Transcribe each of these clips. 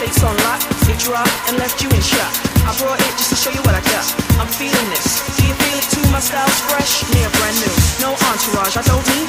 States on lock, it dropped and left you in shock. I brought it just to show you what I got. I'm feeling this. Do you feel it too? My style's fresh, near brand new. No entourage, I don't need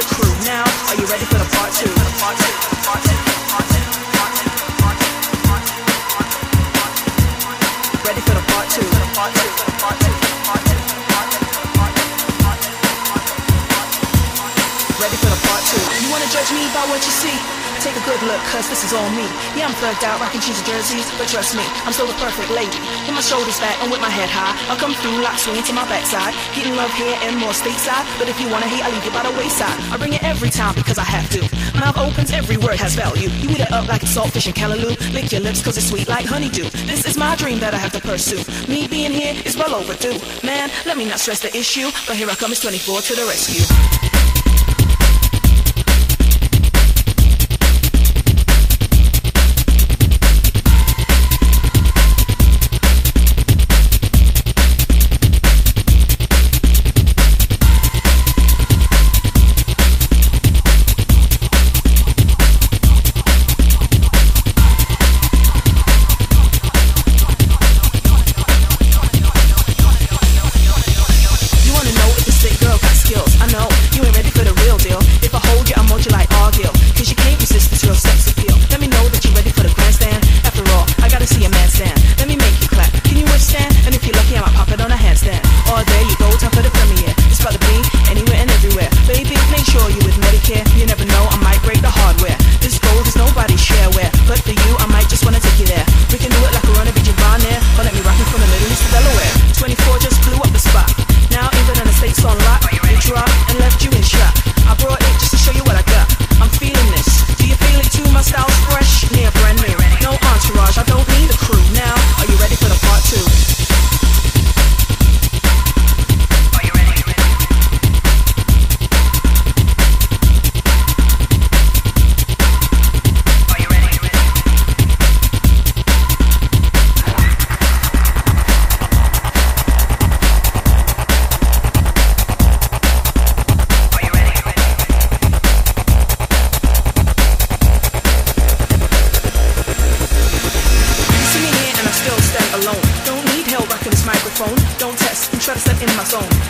judge me by what you see? Take a good look, cause this is all me. Yeah, I'm thugged out, rocking and jerseys, but trust me, I'm still the perfect lady. With my shoulders back and with my head high, I'll come through, like swinging to my backside. Getting love here and more stateside, but if you wanna hate, I leave you by the wayside. I bring it every time because I have to. Mouth opens, every word has value. You eat it up like a saltfish and callaloo. Lick your lips cause it's sweet like honeydew. This is my dream that I have to pursue. Me being here is well overdue. Man, let me not stress the issue, but here I come, it's 24 to the rescue.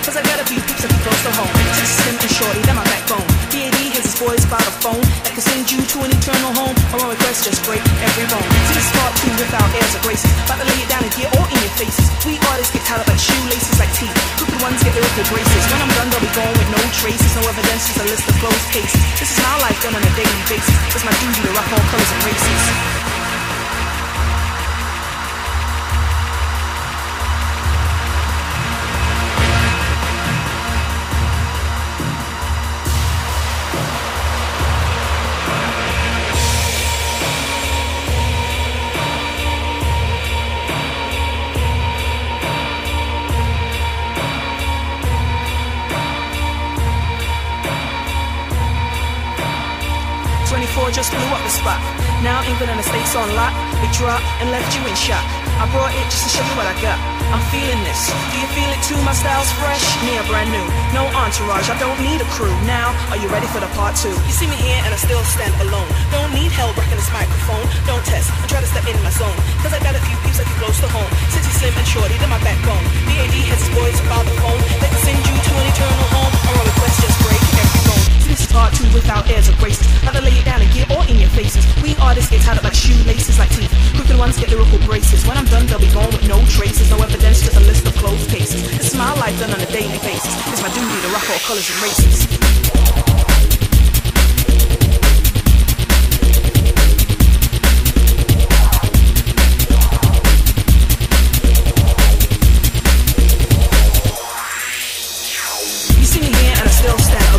Cause I got a few peeps that be close to home. Just slim and shorty, they're my backbone. DAD has his boys by the phone that can send you to an eternal home. Or on request, just break every bone. See this part two without airs or graces. About to lay it down and get all in your faces. We artists get tied up like shoelaces, like teeth. Crooked ones get lyrical braces. When I'm done, they'll be gone with no traces. No evidence, just a list of closed cases. This is my life done on a daily basis. It's my duty to rock all colors and races. Just blew up the spot. Now England and the States on lock. It dropped and left you in shock. I brought it just to show you what I got. I'm feeling this. Do you feel it too? My style's fresh, near brand new. No entourage, I don't need a crew. Now, are you ready for the part two? You see me here and I still stand alone. Don't need help rocking this microphone. Don't test I try to step in my zone. Cause I got a few peeps that can close to home. Since he's slim and shorty, they're my backbone. DAD airs or graces. Rather lay it down and get all in your faces. We artists get tied up like shoelaces, like teeth. Crooked ones get lyrical braces. When I'm done, they'll be gone with no traces, no evidence, just a list of closed cases. This is my life done on a daily basis. It's my duty to rock all colors and races. You see me here and I still stand